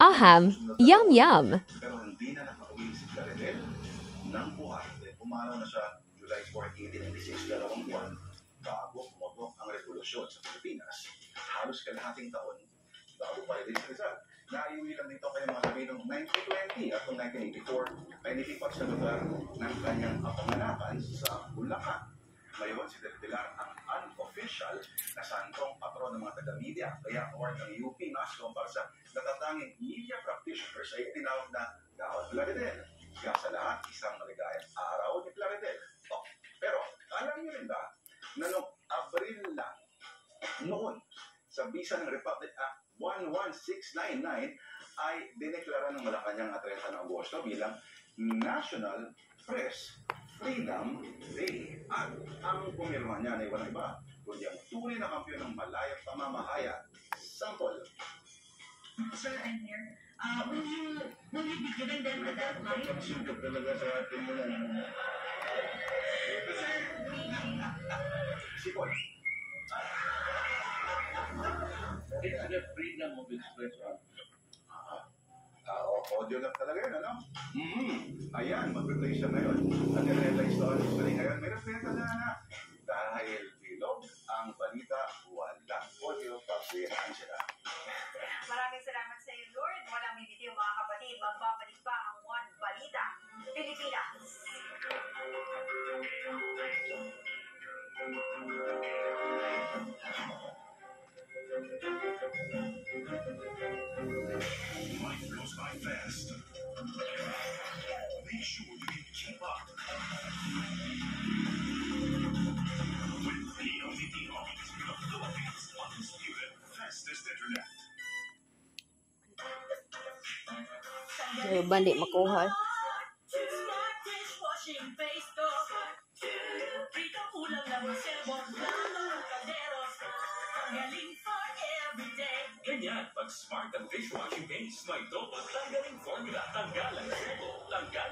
Aham, yum yum. Pero hindi na nakauwi si Claridel ng buhay. Pumanaw na siya July 14, 1896, dalawang buwan, bago pumabok ang revolusyon sa Pilipinas. Halos kalahating taon, bago pa rin si Rizal. Naiuwi lang dito kayo mga sabi noong 1920 at noong 1984 ay nilipat sa lugar ng kanyang kapanganakan sa Bulacan. Ngayon, si Del Pilar ang unofficial na santong patron ng mga taga-media. Kaya award ng UP Mascom para sa natatanging media practitioners ay tinawag na Gawad Plaridel. Kaya sa lahat, isang maligayang araw ni Plaridel. Oh, pero, alam niyo rin ba na noong Abril lang, noon, sa bisa ng Republic Act 11699 ay dineklara ng Malacanang at 30 ng Agosto bilang National Press Freedom Day. At ang pumirma niya ay walang iba, kundi ang tunay na kampiyon ng malayang pamamahayag. Sample. Sir, I'm here. Uh, will you, will you be given them at that time? Sugod talaga sa atin mo lang. Sir, Sipon. It's the freedom of expression. Ah, ah, o- audio lang talaga yun, ano? Mm-hmm. Ayan, mag-replay siya ngayon. At i-realize to rin ngayon. May respeto na na. Pilipinas. Life goes by fast. Make sure Galing for everyday. Ganyan, pag smart ang dishwashing base, may double tanggaling formula, tanggalan sebo, tanggalan